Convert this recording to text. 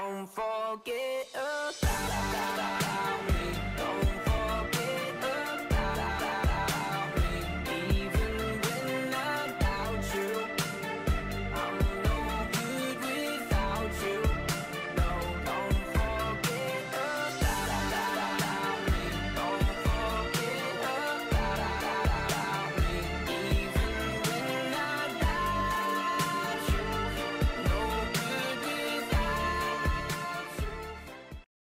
Don't forget about